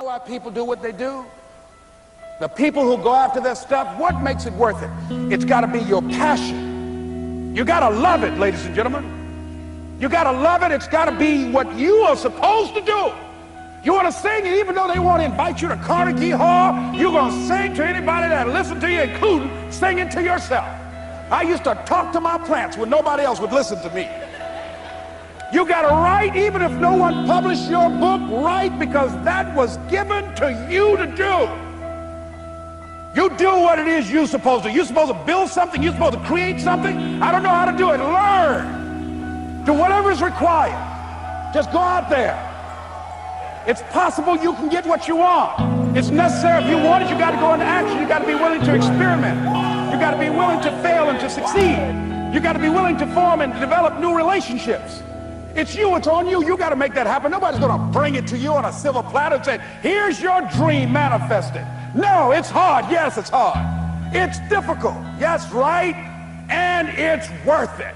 know why people do what they do? The people who go after their stuff, what makes it worth it? It's got to be your passion. You got to love it, ladies and gentlemen. You got to love it. It's got to be what you are supposed to do. You want to sing, and even though they want to invite you to Carnegie Hall, you're going to sing to anybody that listen to you, including singing to yourself. I used to talk to my plants when nobody else would listen to me. You got to write, even if no one published your book, write because that was given to you to do. You do what it is you're supposed to. You're supposed to build something. You're supposed to create something. I don't know how to do it. Learn. Do whatever is required. Just go out there. It's possible you can get what you want. It's necessary if you want it, you got to go into action. You got to be willing to experiment. You got to be willing to fail and to succeed. You got to be willing to form and develop new relationships. It's you, it's on you. You got to make that happen. Nobody's going to bring it to you on a silver platter and say, here's your dream manifested. No, it's hard. Yes, it's hard. It's difficult. Yes, right. And it's worth it.